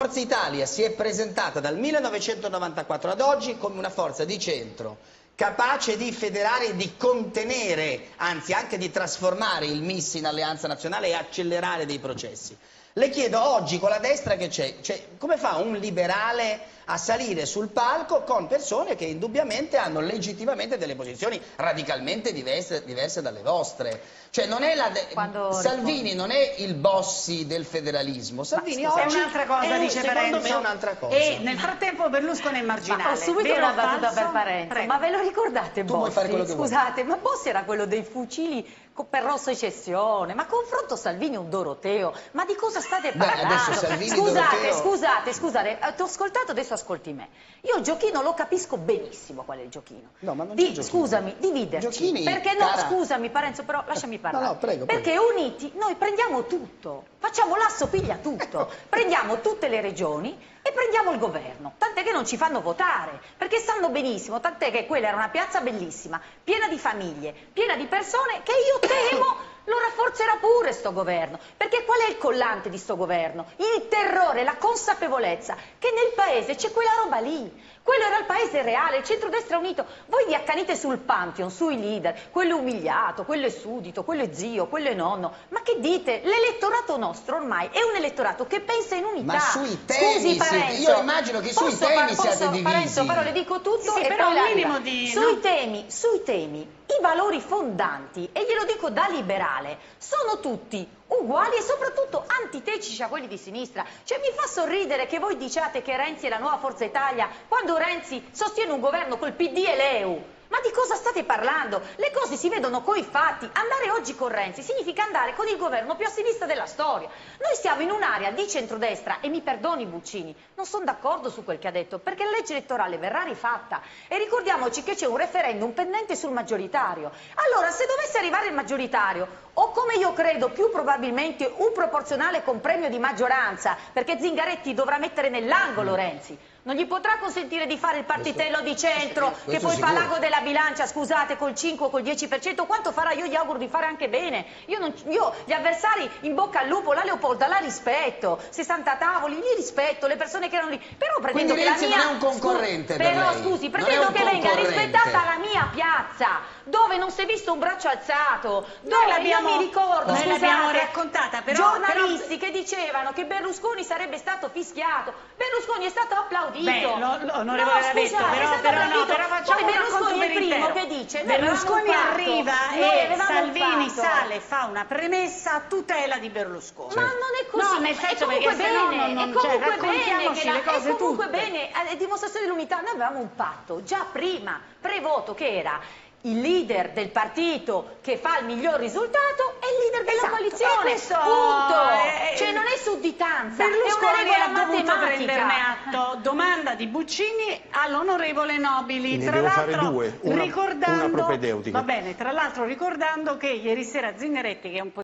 Forza Italia si è presentata dal 1994 ad oggi come una forza di centro, capace di federare e di contenere, anzi anche di trasformare il MIS in alleanza nazionale e accelerare dei processi. Le chiedo oggi con la destra che c'è, cioè, come fa un liberale a salire sul palco con persone che indubbiamente hanno legittimamente delle posizioni radicalmente diverse, diverse dalle vostre. Cioè non è la Salvini non è il bossi del federalismo, Salvini Ma, oggi è un'altra cosa, è, dice secondo Parenzo. me è un'altra cosa. E nel frattempo Berlusconi è marginale. Ma ho subito Vero una battuta per Parenzo, Prego. ma ve lo ricordate Tu Bossi? Scusate, ma Bossi era quello dei fucili per rosso eccezione, ma confronto Salvini un Doroteo, ma di cosa state Beh, parlando? Salvini, scusate, Doroteo- scusate, scusate, eh, ti ho ascoltato, adesso ascolti me. Io il giochino lo capisco benissimo qual è il giochino. No, ma non Di- giochino. Scusami, dividerci. Giochini, perché no, cara. scusami Parenzo, però lasciami parlare. no, prego, Perché uniti noi prendiamo tutto, facciamo l'asso piglia tutto, prendiamo tutte le regioni e prendiamo il governo, tant'è che non ci fanno votare, perché sanno benissimo, tant'è che quella era una piazza bellissima, piena di famiglie, piena di persone che io temo lo rafforzerà pure sto governo, perché qual è il collante di sto governo? Il terrore, la consapevolezza che nel paese c'è quella roba lì, quello era il paese reale, il centrodestra unito, voi vi accanite sul Pantheon, sui leader, quello è umiliato, quello è suddito, quello è zio, quello è nonno, ma che dite? L'elettorato nostro ormai è un elettorato che pensa in unità. Ma sui temi Scusi, si- Parenzo, io immagino che sui posso temi par- siate posso- divisi. Parenzo, però le dico tutto Sì, sì, e però poi un minimo di- Sui no? temi, sui temi, i valori fondanti, e glielo dico da liberale, sono tutti uguali e soprattutto antitetici a quelli di sinistra. Cioè mi fa sorridere che voi diciate che Renzi è la nuova Forza Italia quando Renzi sostiene un governo col PD e l'EU. Ma di cosa state parlando? Le cose si vedono coi fatti. Andare oggi con Renzi significa andare con il governo più a sinistra della storia. Noi stiamo in un'area di centrodestra e mi perdoni Buccini, non sono d'accordo su quel che ha detto perché la legge elettorale verrà rifatta e ricordiamoci che c'è un referendum pendente sul maggioritario. Allora, se dovesse arrivare il maggioritario come io credo più probabilmente un proporzionale con premio di maggioranza, perché Zingaretti dovrà mettere nell'angolo Renzi, non gli potrà consentire di fare il partitello di centro questo che poi fa l'ago della bilancia, scusate, col 5 o col 10%, quanto farà? Io gli auguro di fare anche bene. Io, non- io gli avversari in bocca al lupo, la Leopolda la rispetto, 60 tavoli, li rispetto, le persone che erano lì. Però pretendo Quindi che la Renzi mia non è un concorrente Scu- per Però lei. scusi, pretendo che venga concorrente. Piazza, dove non si è visto un braccio alzato, dove l'abbiamo- io mi ricordo, noi scusate, raccontata, però- giornalisti che dicevano che Berlusconi sarebbe stato fischiato. Berlusconi è stato applaudito. Beh, lo- l'onorevole no, l'ha detto, scusate, però- stato però no, però facciamo Poi Berlusconi è il primo intero. che dice Berlusconi arriva e Salvini patto. sale, fa una premessa a tutela di Berlusconi. Ma non è così, No, nel senso è comunque perché sennò bene, non, non è cioè, comunque bene raccontiamoci che la- le cose è comunque tutte. bene, è dimostrazione dell'unità, noi avevamo un patto già prima, pre-voto, che era il leader del partito che fa il miglior risultato e il leader della Esatto, coalizione, questo punto, è- cioè non è sudditanza, è una Berlusconi regola matematica. prenderne atto. Domanda di Buccini all'onorevole Nobili. Ne tra l'altro ricordando, una. Va bene, tra l'altro ricordando che ieri sera Zingaretti, che è un po'